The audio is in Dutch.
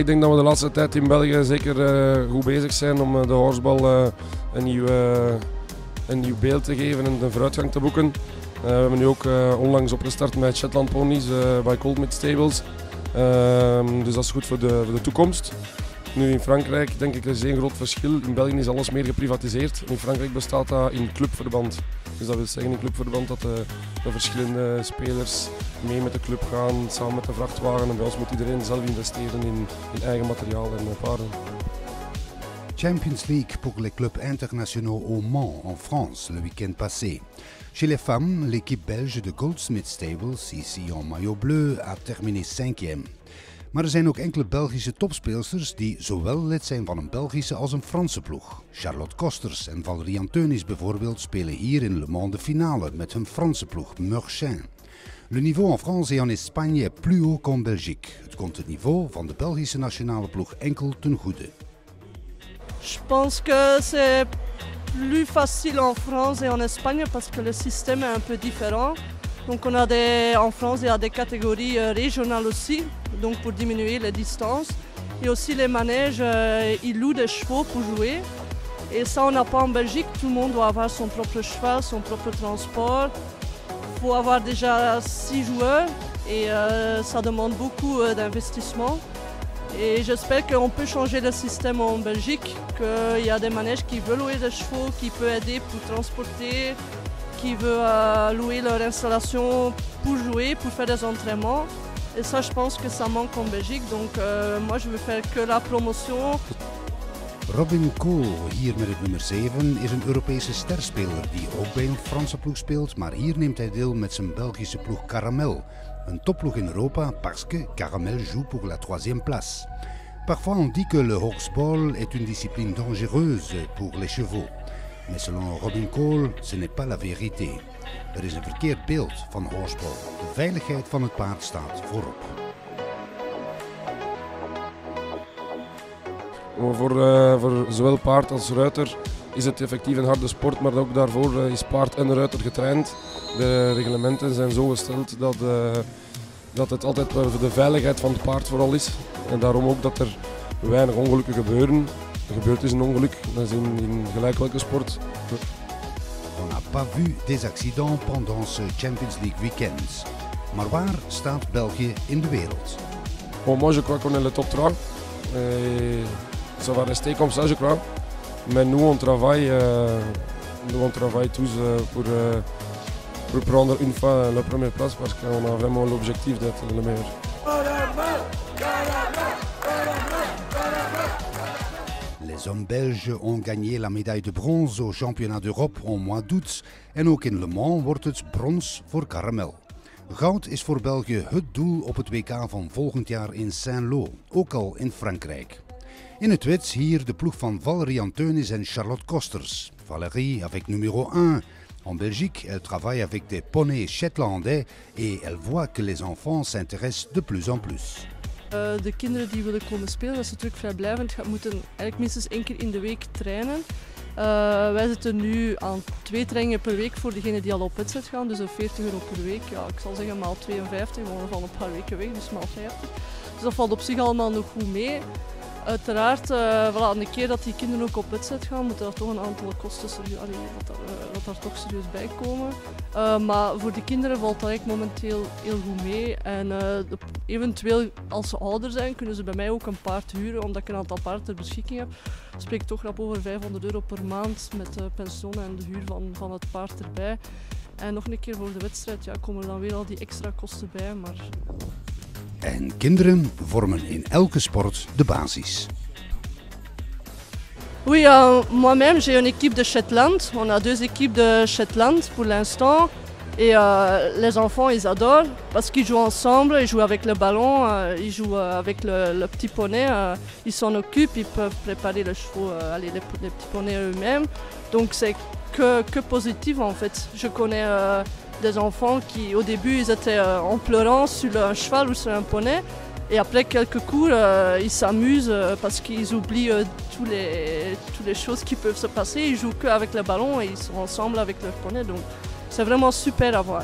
Ik denk dat we de laatste tijd in België zeker uh, goed bezig zijn om uh, de horsebal uh, een, nieuw, een nieuw beeld te geven en een vooruitgang te boeken. we hebben nu ook onlangs opgestart met Shetland Ponies bij Coldmid Stables. Ehm, dus dat is goed voor de, voor de toekomst. Nu in Frankrijk denk ik er is één groot verschil. In België is alles meer geprivatiseerd. In Frankrijk bestaat dat in clubverband. Dus dat wil zeggen in clubverband dat de, de, verschillende spelers mee met de club gaan, samen met de vrachtwagen. En bij ons moet iedereen zelf investeren in, in eigen materiaal en paarden. Champions League pour les clubs internationaux au Mans en France le week-end passé. Chez les femmes, l'équipe belge de Goldsmith Stables, ici en maillot bleu, a terminé cinquième. Maar er zijn ook enkele Belgische topspeelsters die zowel lid zijn van een Belgische als een Franse ploeg. Charlotte Kosters en Valérie Anteunis bijvoorbeeld spelen hier in Le Mans de finale met hun Franse ploeg Meurchin. Le niveau en France et en Espagne est plus haut qu'en Belgique. Het komt het niveau van de Belgische nationale ploeg enkel ten goede. Je pense que c'est plus facile en France et en Espagne parce que le système est un peu différent. Donc on a des, en France, il y a des catégories euh, régionales aussi, donc pour diminuer les distances. Et aussi les manèges, euh, ils louent des chevaux pour jouer. Et ça, on n'a pas en Belgique. Tout le monde doit avoir son propre cheval, son propre transport. Il faut avoir déjà six joueurs et euh, ça demande beaucoup d'investissement. Et j'espère qu'on peut changer le système en Belgique, qu'il y a des manèges qui veulent louer des chevaux, qui peuvent aider pour transporter, qui veulent euh, louer leur installation pour jouer, pour faire des entraînements. Et ça, je pense que ça manque en Belgique. Donc euh, moi, je veux faire que la promotion. Robin Cole, hier met het nummer 7, is een Europese sterspeler die ook bij een Franse ploeg speelt, maar hier neemt hij deel met zijn Belgische ploeg Caramel. Een topploeg in Europa parce que Caramel joue pour la troisième place. Parfois on dit que le horseball est une discipline dangereuse pour les chevaux. Mais selon Robin Cole, ce n'est pas la vérité. Er is een verkeerd beeld van horseball. De veiligheid van het paard staat voorop. Voor, uh, voor zowel paard als ruiter is het effectief een harde sport, maar ook daarvoor uh, is paard en ruiter getraind. De reglementen zijn zo gesteld dat, uh, dat het altijd voor de veiligheid van het paard vooral is. En daarom ook dat er weinig ongelukken gebeuren. Er gebeurt dus een ongeluk, dat is in, in gelijk welke sport. On n'a pas vu des accidents pendant ce Champions League weekend. Maar waar staat België in de wereld? Bon, moi je crois qu'on est le top 3. Et ça va rester comme ça je crois. Mais nous on travaille, euh, nous on travaille tous euh, pour, euh, pour prendre une fois la première place parce qu'on a vraiment l'objectif d'être le meilleur. Les hommes belges ont gagné la médaille de bronze au championnat d'Europe en mois d'août en ook in Le Mans wordt het brons voor Caramel. Goud is voor België het doel op het WK van volgend jaar in Saint-Lô, ook al in Frankrijk. In het wit hier de ploeg van Valérie Anteunis en Charlotte Kosters. Valérie avec numéro 1. En Belgique, elle travaille avec des poneys shetlandais et elle voit que les enfants s'intéressent de plus en plus. Uh, de kinderen die willen komen spelen, dat is natuurlijk vrijblijvend, moeten eigenlijk minstens één keer in de week trainen. Uh, wij zitten nu aan twee trainingen per week voor degenen die al op wedstrijd gaan, dus 40 euro per week. Ja, ik zal zeggen maal 52, we van een paar weken weg, dus maal 50. Dus dat valt op zich allemaal nog goed mee. Uiteraard, uh, voilà, een keer dat die kinderen ook op wedstrijd gaan, moeten er toch een aantal kosten serieus, allee, dat, daar, dat daar toch serieus bij komen. Uh, maar voor die kinderen valt dat momenteel heel goed mee. En de, eventueel, als ze ouder zijn, kunnen ze bij mij ook een paard huren, omdat ik een aantal paarden ter beschikking heb. Ik spreek toch rap over 500 euro per maand met de pensioen en de huur van, van het paard erbij. En nog een keer voor de wedstrijd ja, komen er dan weer al die extra kosten bij. Maar En kinderen vormen in elke sport de basis. Oui, euh, moi-même j'ai une équipe de Shetland. On a deux équipes de Shetland pour l'instant. Et euh, les enfants, ils adorent parce qu'ils jouent ensemble, ils jouent avec le ballon, euh, ils jouent avec le, petit poney, ils s'en occupent, ils peuvent préparer le chevaux, les, les, petits poneys eux-mêmes. Donc c'est que, que positif en fait. Je connais des enfants qui au début ils étaient euh, en pleurant sur un cheval ou sur un poney. Et après quelques coups euh, ils s'amusent euh, parce qu'ils oublient toutes les choses qui peuvent se passer, ils jouent qu'avec le ballon et ils sont ensemble avec leur poney. Donc c'est vraiment super à voir.